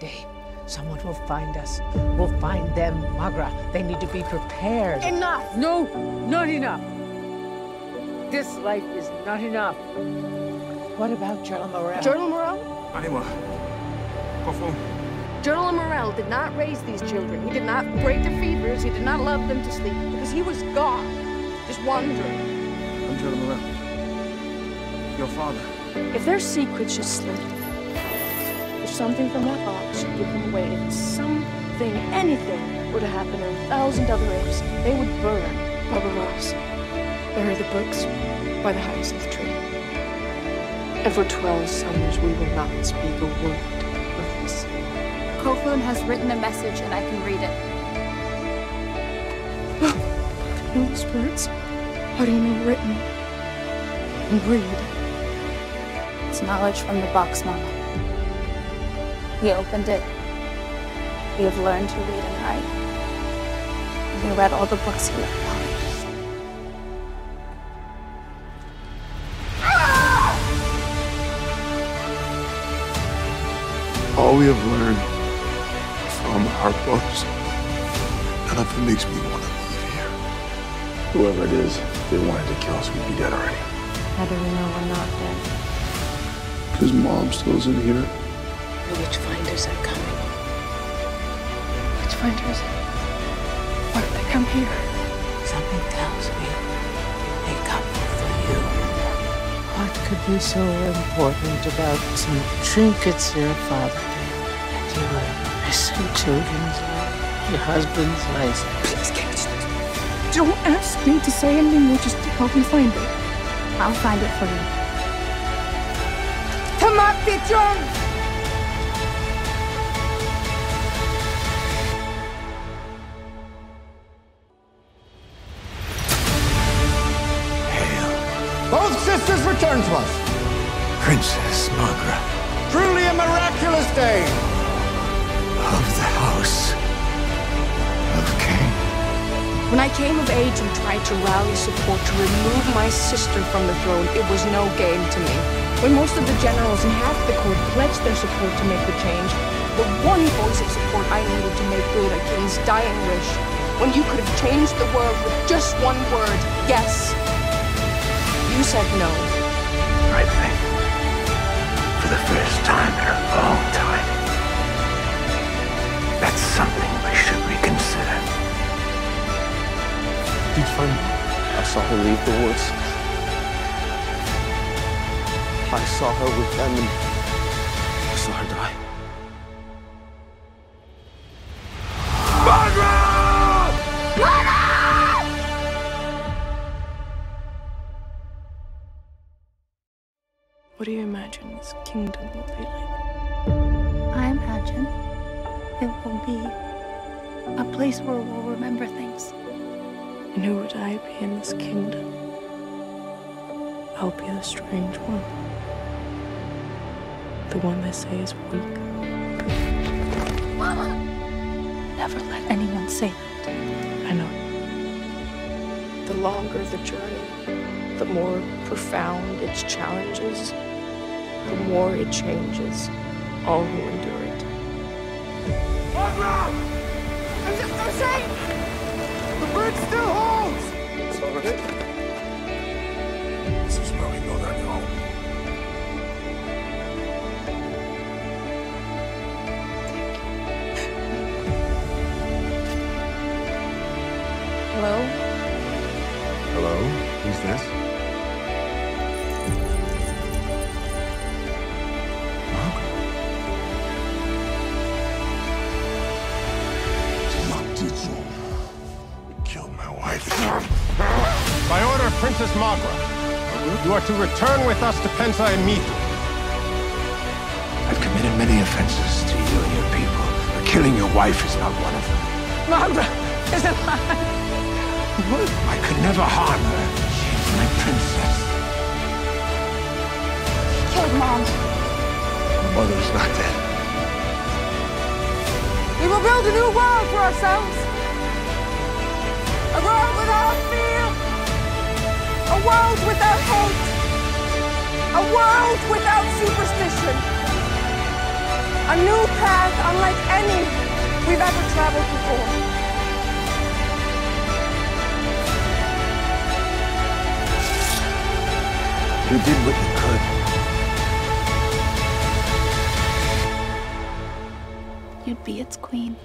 day, someone will find us. We'll find them, Maghra. They need to be prepared. Enough! No, not enough. This life is not enough. What about Jerlamarel? General Morel? Haniwa. Kofun. General Morel did not raise these children. He did not break their fevers. He did not love them to sleep because he was gone, just wandering. I'm Jerlamarel. Your father. If their secrets should slip, if something from that box should give them away, if something, anything were to happen to a thousand other apes, they would burn Barbaros. Bury the books by the hyacinth tree. And for twelve summers we will not speak a word of this. Kofun has written a message and I can read it. How do you know those words? How do you know written? And read? It's knowledge from the box, Mama. We opened it. We have learned to read and write. We read all the books he left behind. All we have learned from our books, none of it makes me want to leave here. Whoever it is, if they wanted to kill us, we'd be dead already. How do we know we're not dead? Because mom still isn't here. The Witchfinders are coming. Witchfinders? Why did they come here? Something tells me they come for you. What could be so important about some trinkets your father gave that you would risk your children's lives, your husband's life? Please, Kate. Don't ask me to say anything more. Just help me find it. I'll find it for you. Tamacti Jun! Return to us. Princess Maghra Truly a miraculous day. of the House of King. When I came of age and tried to rally support to remove my sister from the throne, it was no game to me. When most of the generals and half the court pledged their support to make the change, the one voice of support I needed to make good a king's dying wish, when you could have changed the world with just one word, yes, you said no. Did you find I saw her leave the woods. I saw her with them and I saw her die. What do you imagine this kingdom will be like? I imagine it will be a place where we'll remember things. And who would I be in this kingdom? I'll be the strange one. The one they say is weak. Mama! Never let anyone say that. I know. The longer the journey, the more profound its challenges, the more it changes all who endure it. I'm just safe. The bridge still holds. This is where we know they're home. Hello? Hello? Who's this? Princess Maghra, you are to return with us to Pensa immediately. I've committed many offenses to you and your people, but killing your wife is not one of them. Maghra is alive. I could never harm her. She's my princess. Killed Mom. Mother's not dead. We will build a new world for ourselves. A world without fear. A world without hate. A world without superstition. A A new path unlike any we've ever traveled before. You did what you could. You'd be its queen.